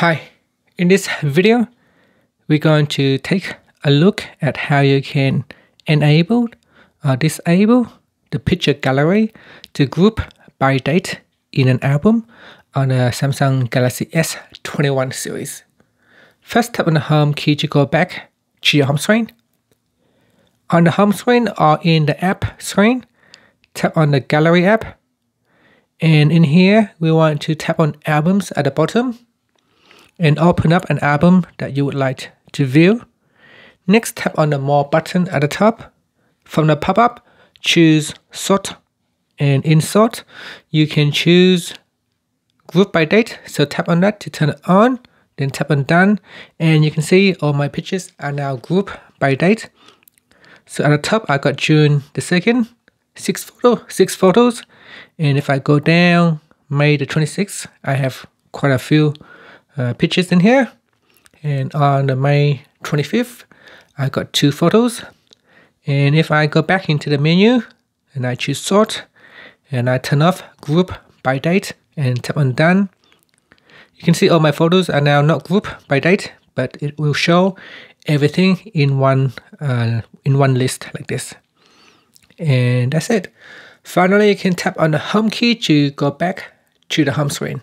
Hi, in this video, we're going to take a look at how you can enable or disable the picture gallery to group by date in an album on a Samsung Galaxy S21 series. First tap on the home key to go back to your home screen. On the home screen or in the app screen, tap on the gallery app. And in here, we want to tap on albums at the bottom and open up an album that you would like to view. Next, tap on the More button at the top. From the pop-up, choose Sort and in Sort, you can choose Group by Date. So tap on that to turn it on, then tap on Done, and you can see all my pictures are now grouped by date. So at the top, I got June the 2nd, six photo, six photos. And if I go down May the 26th, I have quite a few uh, pictures in here. And on the May 25th, I got two photos. And if I go back into the menu and I choose sort and I turn off group by date and tap on done, you can see all my photos are now not grouped by date, but it will show everything in one uh, in one list like this. And that's it. Finally, you can tap on the home key to go back to the home screen.